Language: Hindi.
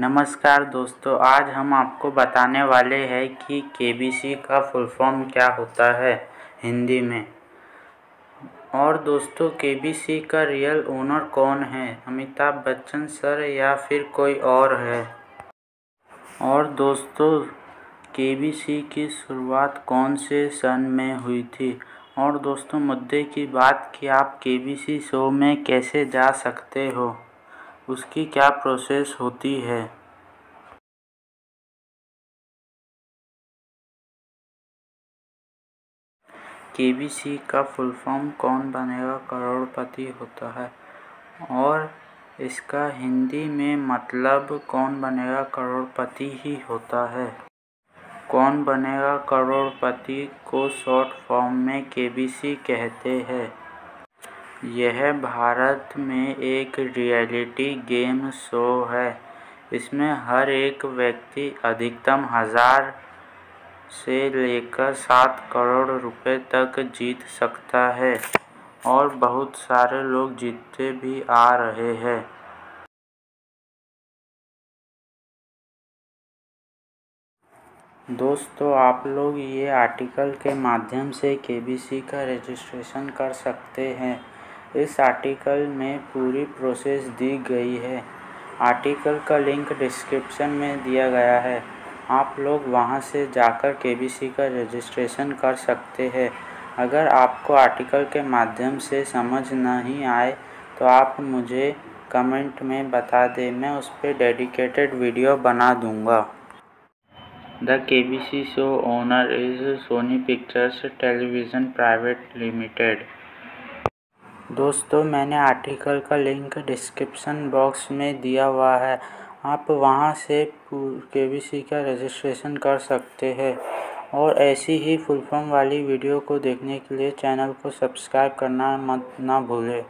नमस्कार दोस्तों, आज हम आपको बताने वाले हैं कि के का फुल फॉर्म क्या होता है हिंदी में। और दोस्तों के का रियल ओनर कौन है? अमिताभ बच्चन सर या फिर कोई और है? और दोस्तों के की शुरुआत कौन से सन में हुई थी? और दोस्तों, मुद्दे की बात कि आप के शो में कैसे जा सकते हो? उसकी क्या प्रोसेस होती है? के का फुल फॉर्म कौन बनेगा? करोड़पति होता है। और इसका हिंदी में मतलब कौन बनेगा? करोड़पति ही होता है। कौन बनेगा? करोड़पति को शॉर्ट फॉर्म में के कहते हैं। यह भारत में एक रियलिटी गेम शो है। इसमें हर एक व्यक्ति अधिकतम हज़ार से लेकर सात करोड़ रुपए तक जीत सकता है और बहुत सारे लोग जीतते भी आ रहे हैं। दोस्तों, आप लोग ये आर्टिकल के माध्यम से के का रजिस्ट्रेशन कर सकते हैं। इस आर्टिकल में पूरी प्रोसेस दी गई है। आर्टिकल का लिंक डिस्क्रिप्शन में दिया गया है। आप लोग वहाँ से जाकर के का रजिस्ट्रेशन कर सकते हैं। अगर आपको आर्टिकल के माध्यम से समझ नहीं आए तो आप मुझे कमेंट में बता दें। मैं उस पर डेडिकेटेड वीडियो बना दूँगा। The K B C show owner is Sony Pictures Television private limited. दोस्तों, मैंने आर्टिकल का लिंक डिस्क्रिप्शन बॉक्स में दिया हुआ है। आप वहाँ से के का रजिस्ट्रेशन कर सकते हैं और ऐसी ही फुल फॉर्म वाली वीडियो को देखने के लिए चैनल को सब्सक्राइब करना मत, ना भूलें।